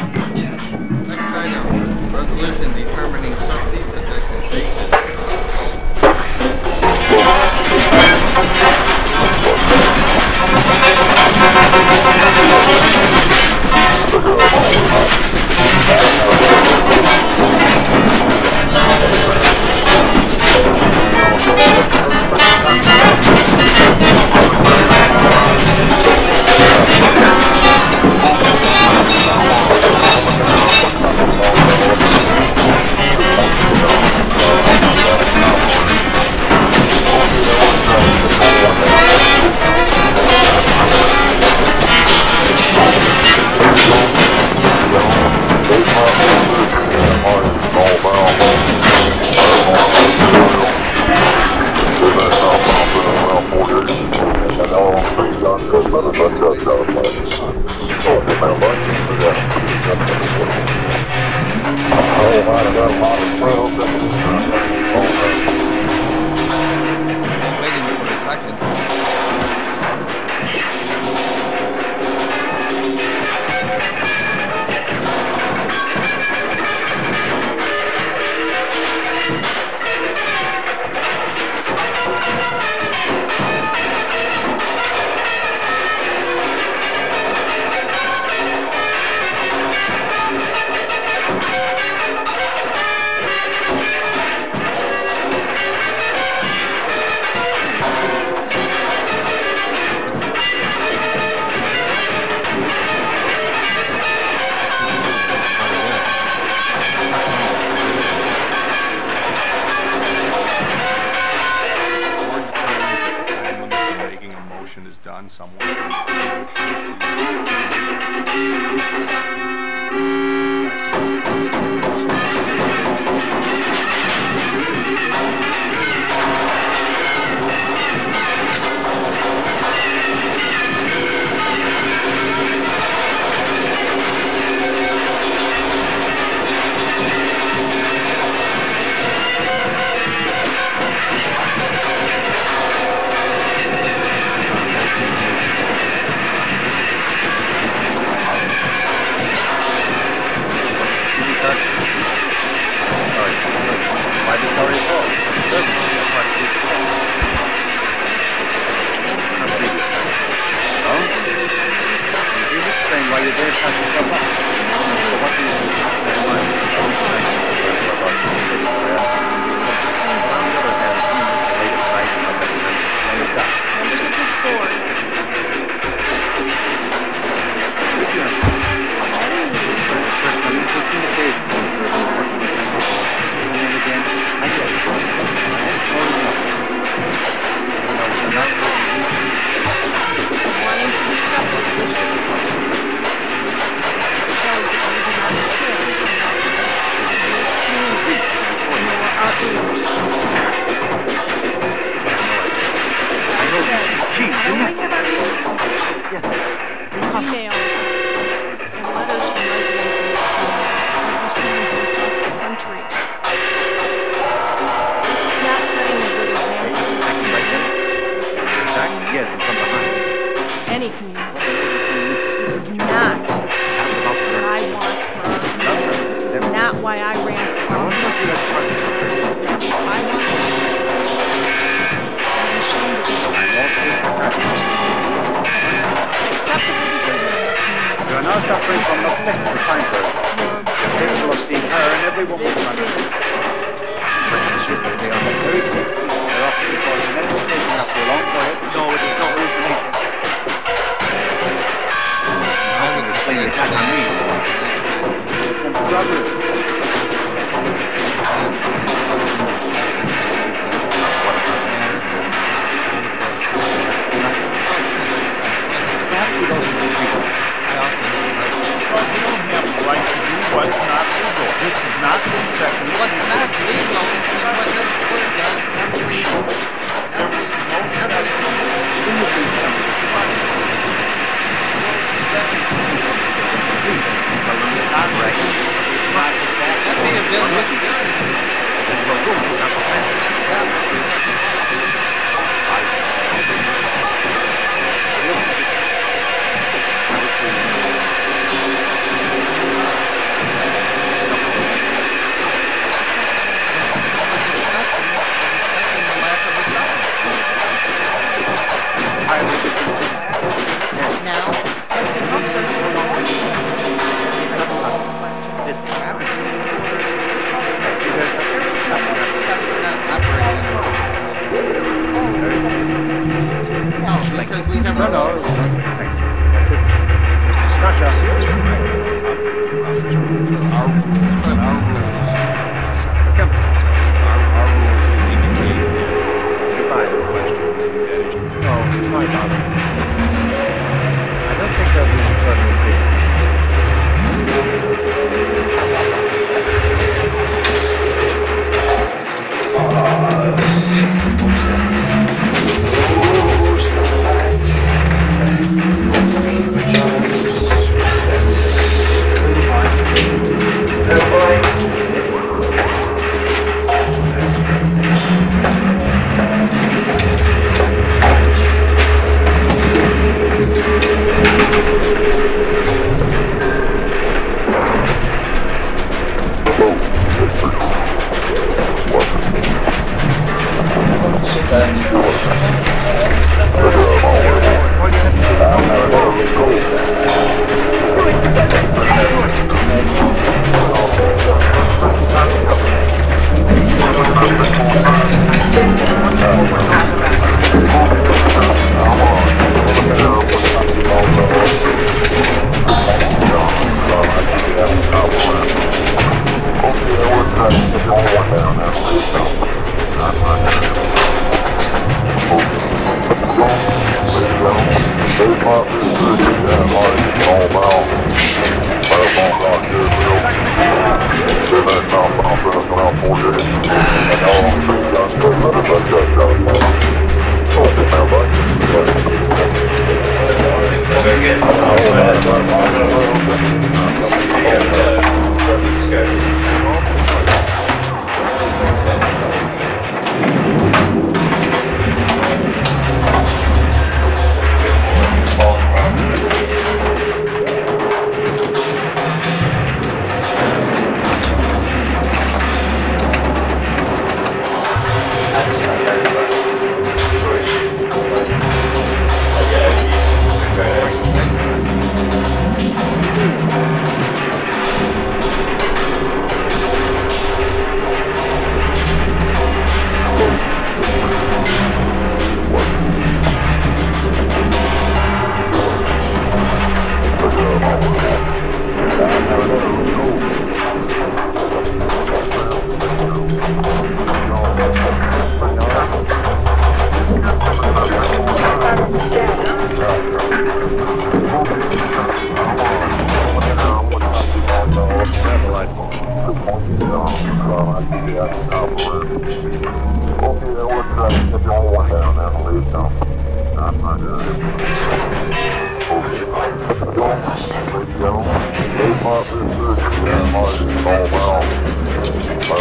Next item, resolution determining trustee position vacant. I'm community. You are now suffering from the of childbirth. You're Capable of seeing her and every woman This around her. is They are very sick. They're often because medical patient after a long toilet. No, it is not originated. I would Saying say it can't me. And brother, right to do what's not legal. This is not consecutive. What's not legal is what this board does because we have no, no.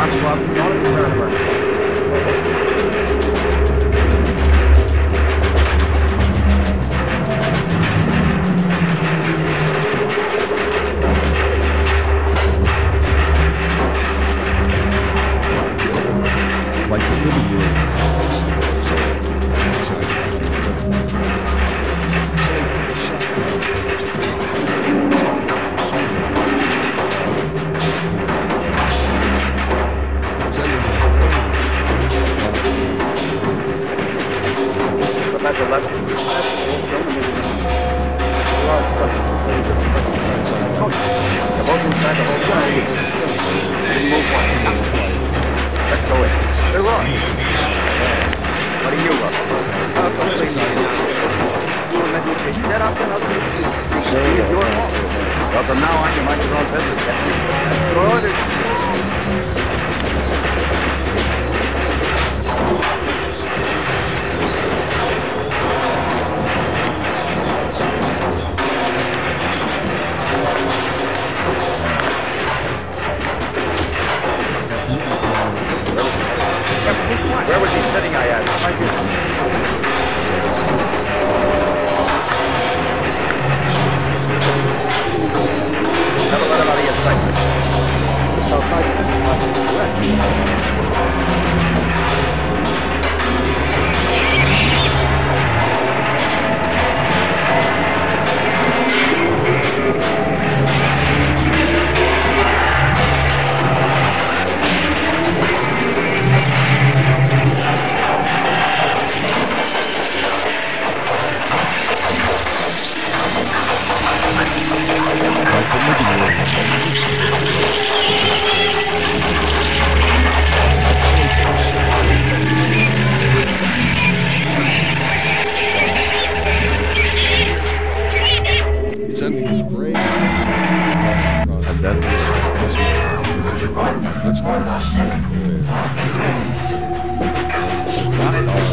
that's a lot Do you completely. You and me take that up and I'll take it. Well, from now on, you mind your own business, Captain. That's Where was he sitting, I asked? Right here. Never let him out of.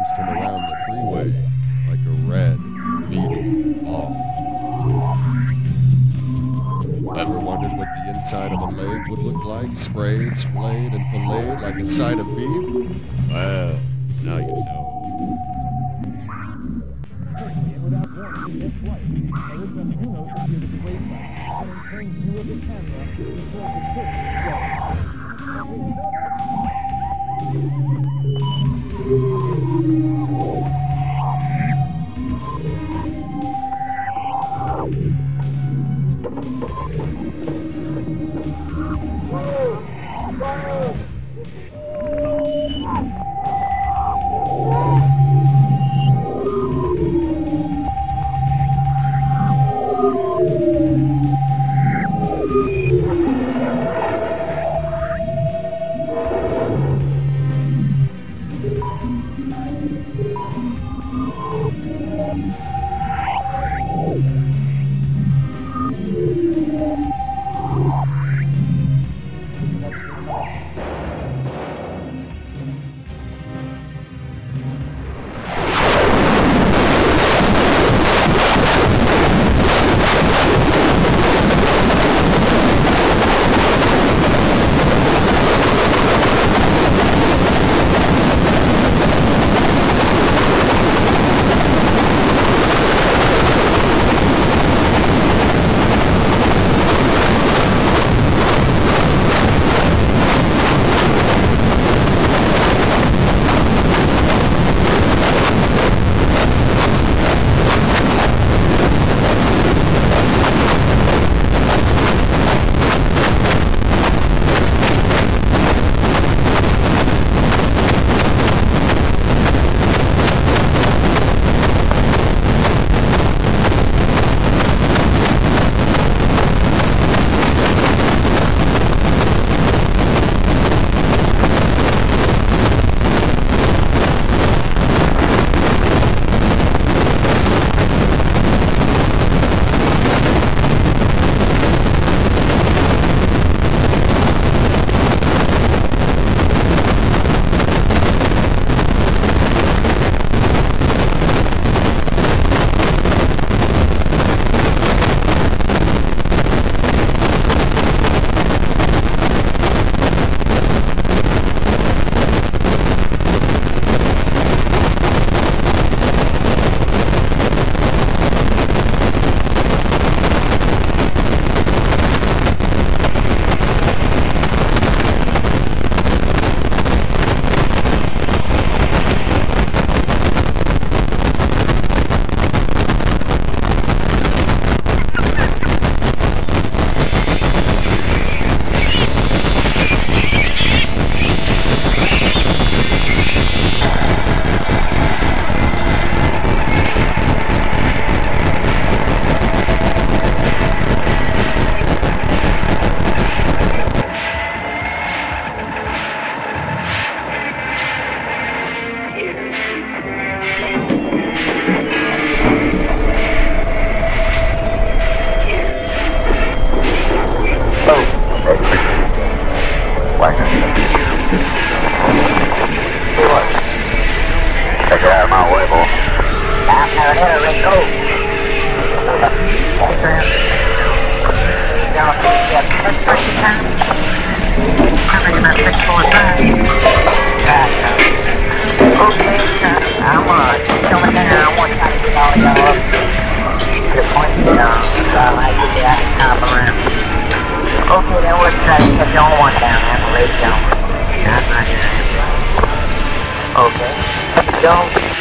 bounced him around the freeway like a red, beating ball. Oh. Ever wondered what the inside of a leg would look like, sprayed, splayed, and filleted like a side of beef? Well, now you know. Okay, now we're trying to catch on one down. Have a lady down. That's not good. Okay. Don't.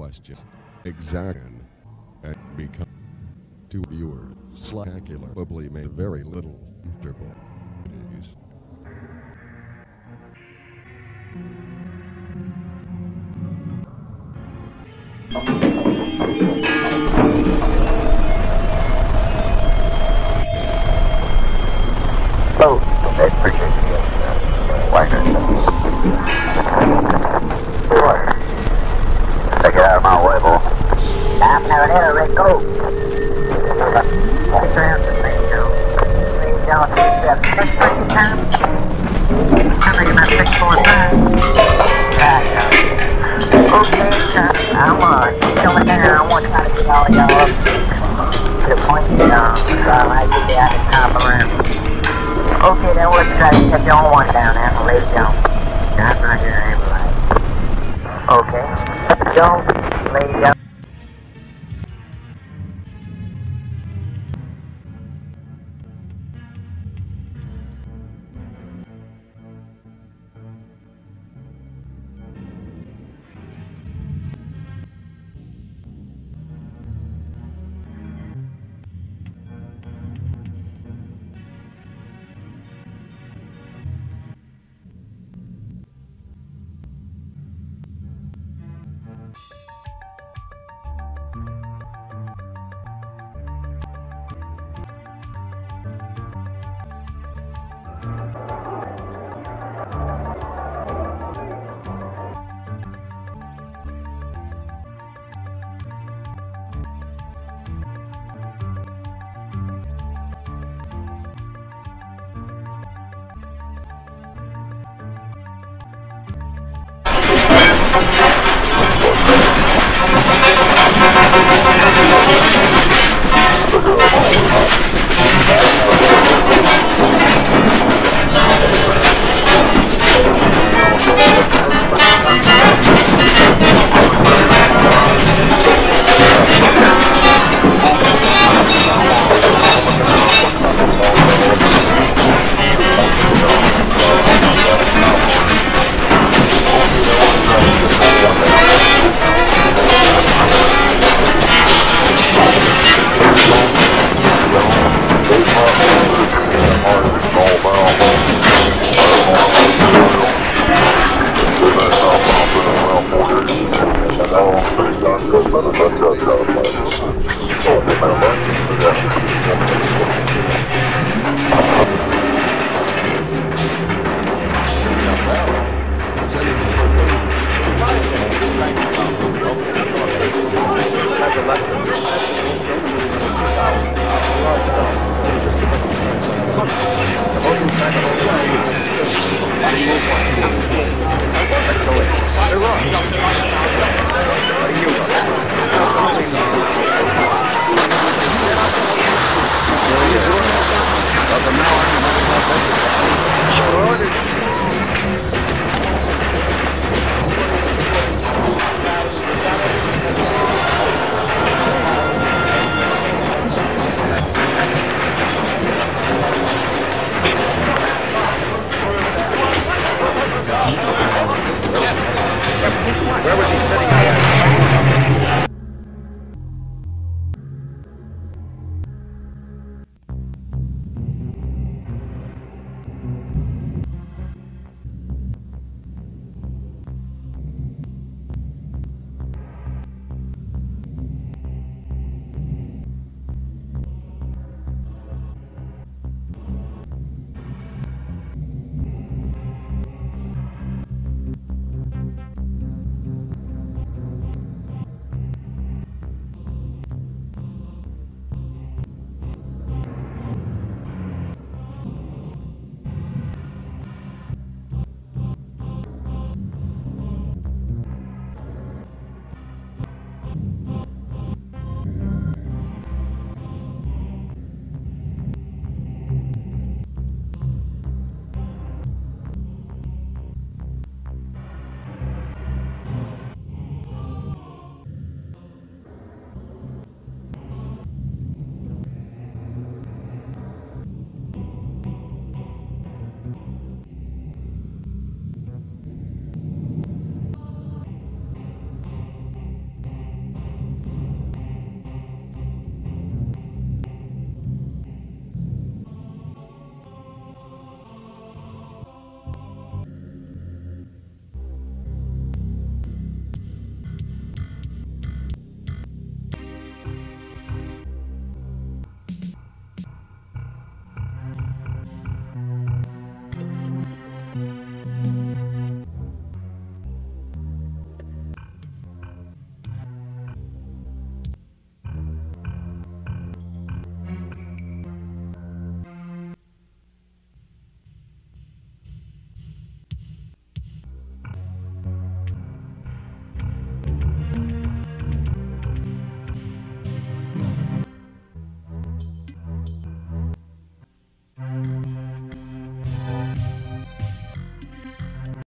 Questions. Examine and become to viewer probably made very little comfortable. Take it out of my way, boy. I'm never hit a red go. Walk around the thing, you know. Things down to the six thirty time. I'm thinking about six four five. Right, uh, okay, uh, I'm uh, coming down. I want to try to get all of y'all up to the point, uh, so I might get out and top around. Okay, then we'll try to get your own one down down. That's not your right? Okay. Don't lay down.